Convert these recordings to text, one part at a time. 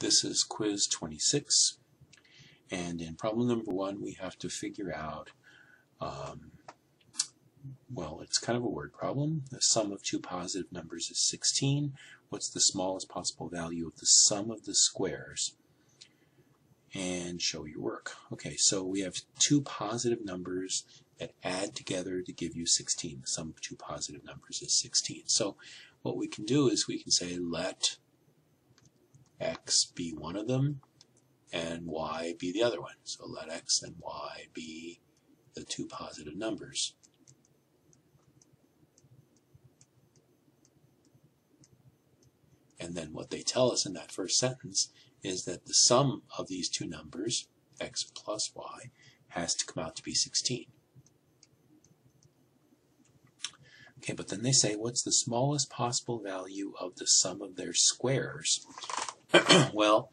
This is quiz 26, and in problem number one, we have to figure out, um, well, it's kind of a word problem. The sum of two positive numbers is 16. What's the smallest possible value of the sum of the squares? And show your work. Okay, so we have two positive numbers that add together to give you 16. The sum of two positive numbers is 16. So what we can do is we can say let x be one of them and y be the other one. So let x and y be the two positive numbers. And then what they tell us in that first sentence is that the sum of these two numbers, x plus y, has to come out to be 16. Okay, but then they say, what's the smallest possible value of the sum of their squares? well,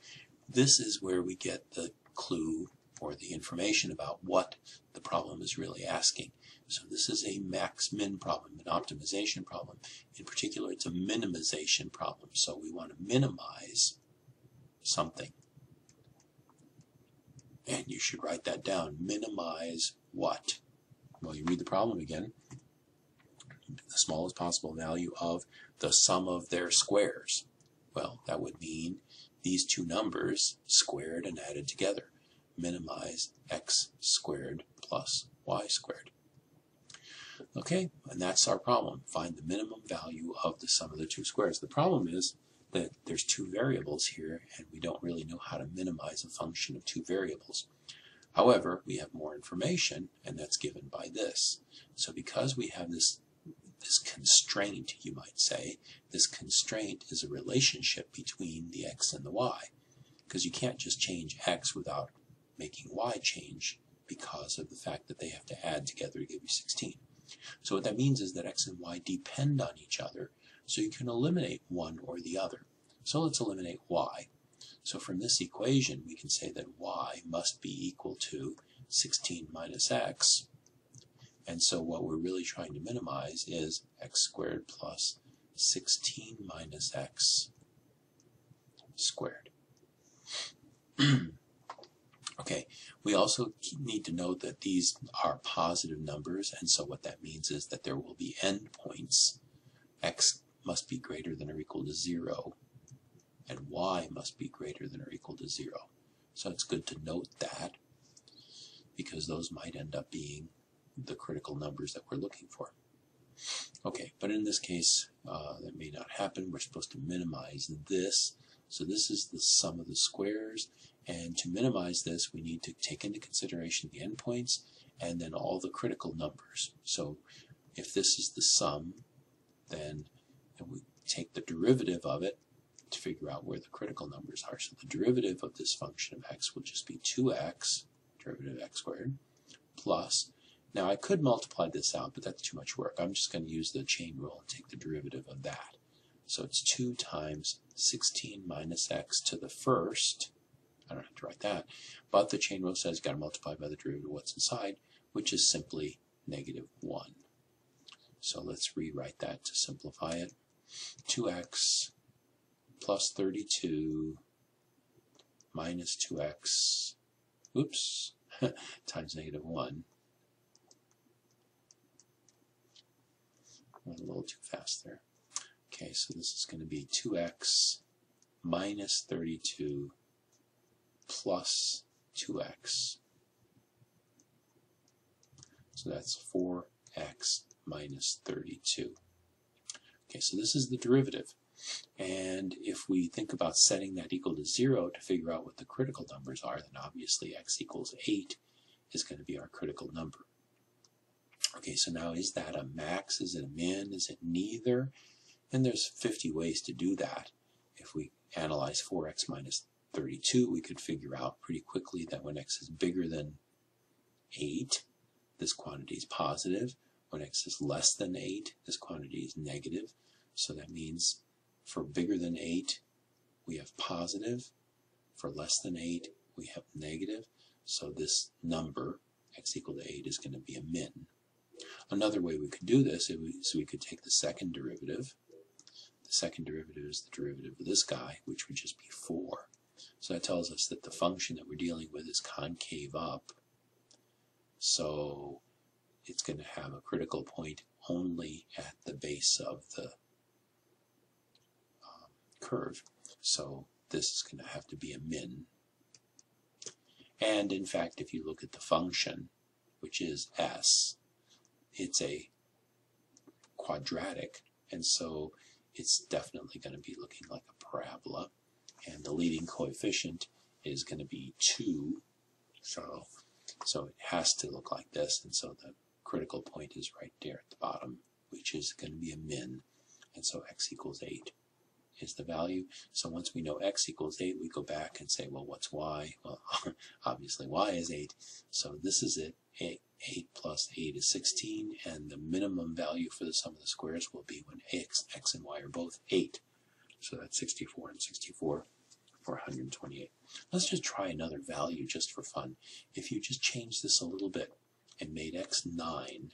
this is where we get the clue or the information about what the problem is really asking. So this is a max-min problem, an optimization problem. In particular, it's a minimization problem. So we want to minimize something. And you should write that down. Minimize what? Well, you read the problem again. The smallest possible value of the sum of their squares. Well, that would mean these two numbers squared and added together. Minimize x squared plus y squared. Okay, and that's our problem. Find the minimum value of the sum of the two squares. The problem is that there's two variables here, and we don't really know how to minimize a function of two variables. However, we have more information, and that's given by this. So because we have this this constraint, you might say. This constraint is a relationship between the x and the y, because you can't just change x without making y change because of the fact that they have to add together to give you 16. So what that means is that x and y depend on each other, so you can eliminate one or the other. So let's eliminate y. So from this equation, we can say that y must be equal to 16 minus x, and so what we're really trying to minimize is x squared plus 16 minus x squared. okay, we also need to note that these are positive numbers, and so what that means is that there will be endpoints. x must be greater than or equal to 0, and y must be greater than or equal to 0. So it's good to note that, because those might end up being the critical numbers that we're looking for. Okay, but in this case, uh, that may not happen. We're supposed to minimize this. So this is the sum of the squares. And to minimize this, we need to take into consideration the endpoints and then all the critical numbers. So if this is the sum, then we take the derivative of it to figure out where the critical numbers are. So the derivative of this function of x will just be 2x, derivative of x squared, plus now I could multiply this out, but that's too much work. I'm just going to use the chain rule and take the derivative of that. So it's 2 times 16 minus x to the first. I don't have to write that. But the chain rule says got to multiply by the derivative of what's inside, which is simply negative 1. So let's rewrite that to simplify it. 2x plus 32 minus 2x, oops, times negative 1 Went a little too fast there. Okay, so this is going to be 2x minus 32 plus 2x. So that's 4x minus 32. Okay, so this is the derivative. And if we think about setting that equal to 0 to figure out what the critical numbers are, then obviously x equals 8 is going to be our critical number. Okay, so now is that a max? Is it a min? Is it neither? And there's 50 ways to do that. If we analyze 4x minus 32, we could figure out pretty quickly that when x is bigger than 8, this quantity is positive. When x is less than 8, this quantity is negative. So that means for bigger than 8, we have positive. For less than 8, we have negative. So this number, x equal to 8, is going to be a min. Another way we could do this is we could take the second derivative. The second derivative is the derivative of this guy, which would just be 4. So that tells us that the function that we're dealing with is concave up. So it's going to have a critical point only at the base of the um, curve. So this is going to have to be a min. And in fact, if you look at the function, which is s, it's a quadratic, and so it's definitely going to be looking like a parabola. And the leading coefficient is going to be 2, so, so it has to look like this, and so the critical point is right there at the bottom, which is going to be a min, and so x equals 8 is the value. So once we know x equals 8, we go back and say, well, what's y? Well, obviously y is 8, so this is it. 8, 8 plus 8 is 16, and the minimum value for the sum of the squares will be when x, x and y are both 8. So that's 64 and 64 for 128. Let's just try another value just for fun. If you just change this a little bit and made x 9,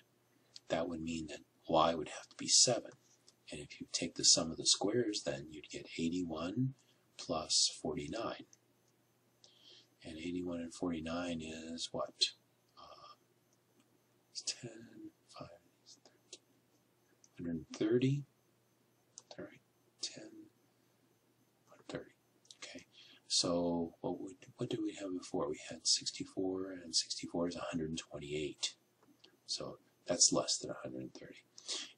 that would mean that y would have to be 7. And if you take the sum of the squares, then you'd get 81 plus 49. And 81 and 49 is what? Uh, it's 10, 5, 13, 130. All right, 10, 130. Okay, so what, would, what did we have before? We had 64, and 64 is 128. So that's less than 130.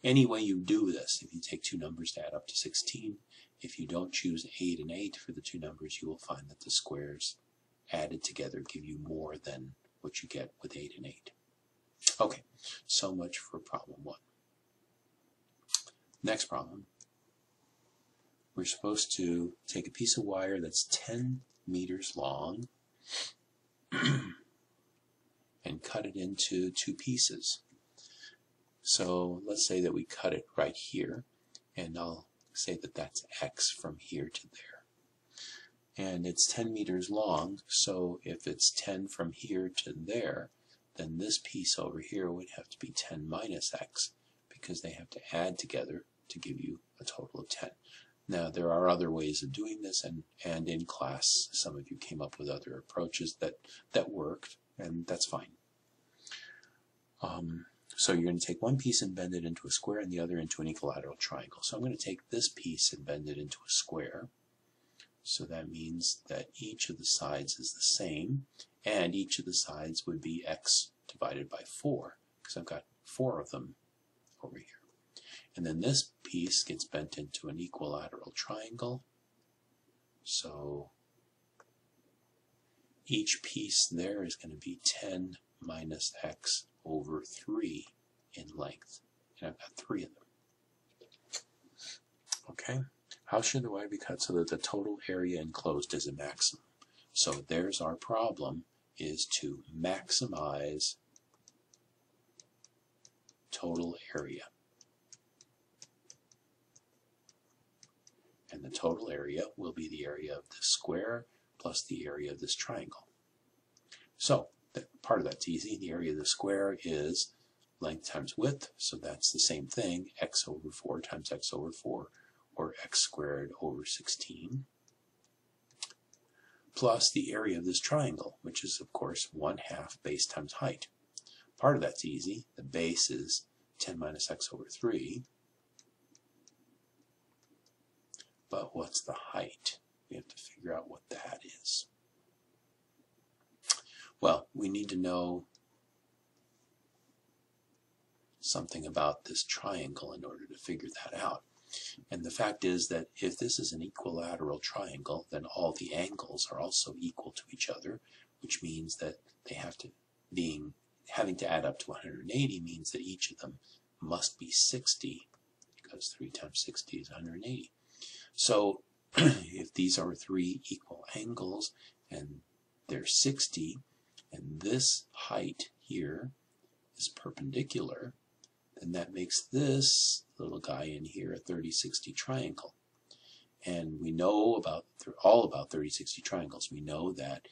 Any way you do this, if you take two numbers to add up to 16, if you don't choose 8 and 8 for the two numbers, you will find that the squares added together give you more than what you get with 8 and 8. Okay, so much for problem 1. Next problem. We're supposed to take a piece of wire that's 10 meters long and cut it into two pieces. So let's say that we cut it right here, and I'll say that that's x from here to there. And it's 10 meters long, so if it's 10 from here to there, then this piece over here would have to be 10 minus x, because they have to add together to give you a total of 10. Now, there are other ways of doing this, and, and in class, some of you came up with other approaches that, that worked, and that's fine. Um, so you're going to take one piece and bend it into a square and the other into an equilateral triangle. So I'm going to take this piece and bend it into a square. So that means that each of the sides is the same, and each of the sides would be x divided by 4, because I've got four of them over here. And then this piece gets bent into an equilateral triangle. So each piece there is going to be 10 minus x over 3 in length. And I've got three of them. Okay, how should the wire be cut so that the total area enclosed is a maximum? So there's our problem, is to maximize total area. And the total area will be the area of this square plus the area of this triangle. So part of that's easy. The area of the square is length times width, so that's the same thing, x over 4 times x over 4, or x squared over 16, plus the area of this triangle, which is, of course, 1 half base times height. Part of that's easy. The base is 10 minus x over 3. But what's the height? We have to figure out what that is. Well, we need to know something about this triangle in order to figure that out. And the fact is that if this is an equilateral triangle, then all the angles are also equal to each other, which means that they have to, being, having to add up to 180 means that each of them must be 60, because 3 times 60 is 180. So if these are three equal angles, and they're 60, and this height here is perpendicular, then that makes this little guy in here a 30-60 triangle. And we know about all about 30-60 triangles. We know that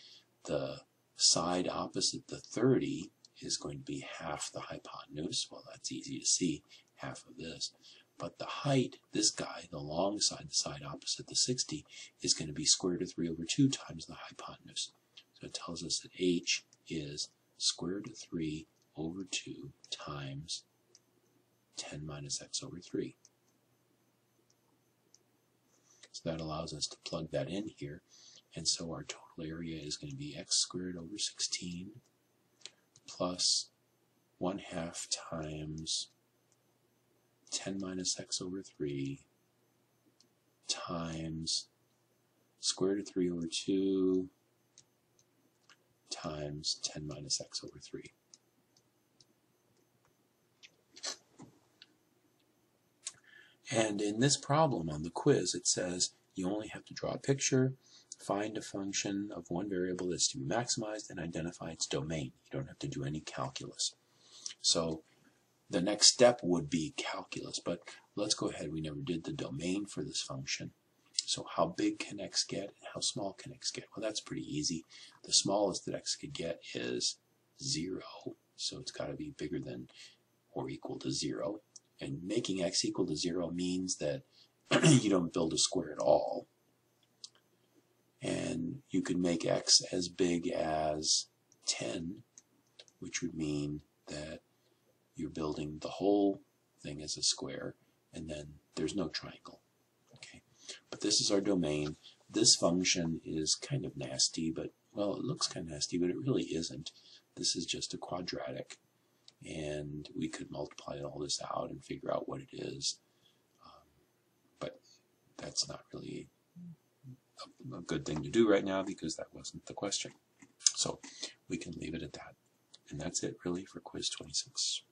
the side opposite the 30 is going to be half the hypotenuse. Well, that's easy to see, half of this. But the height, this guy, the long side, the side opposite the 60, is going to be square root of 3 over 2 times the hypotenuse. So it tells us that h is square root of 3 over 2 times 10 minus x over 3. So that allows us to plug that in here. And so our total area is going to be x squared over 16 plus 1 half times 10 minus x over 3 times square root of 3 over 2 times 10 minus x over 3. And in this problem on the quiz, it says you only have to draw a picture, find a function of one variable that's to be maximized, and identify its domain. You don't have to do any calculus. So the next step would be calculus, but let's go ahead. We never did the domain for this function. So how big can x get and how small can x get? Well, that's pretty easy. The smallest that x could get is 0, so it's got to be bigger than or equal to 0. And making x equal to 0 means that you don't build a square at all. And you could make x as big as 10, which would mean that you're building the whole thing as a square, and then there's no triangle. Okay, But this is our domain. This function is kind of nasty, but, well, it looks kind of nasty, but it really isn't. This is just a quadratic and we could multiply all this out and figure out what it is. Um, but that's not really a, a good thing to do right now because that wasn't the question. So we can leave it at that. And that's it really for quiz 26.